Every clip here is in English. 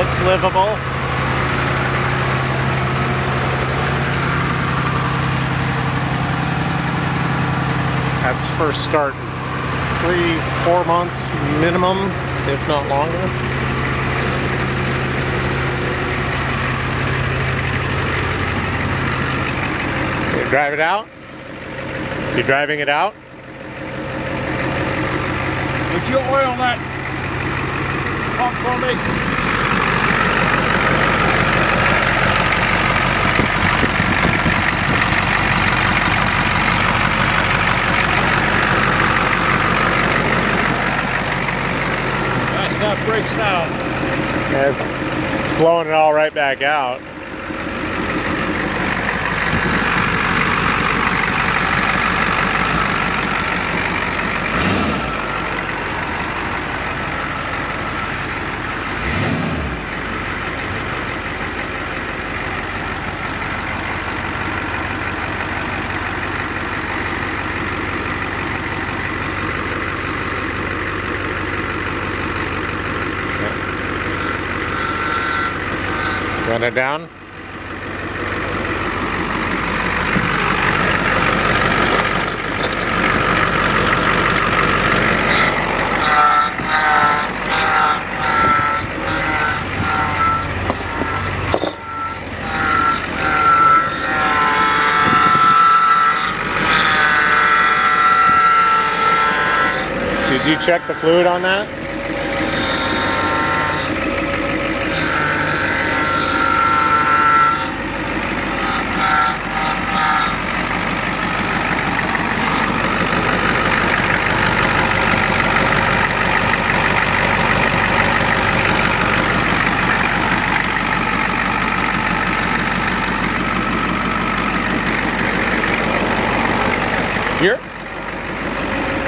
looks livable. That's first start three, four months minimum, if not longer. You drive it out? You driving it out? Would you oil that pump for me? That's got out. Yeah, it's blowing it all right back out. Run it down. Did you check the fluid on that?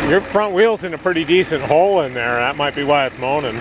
Your front wheel's in a pretty decent hole in there. That might be why it's moaning.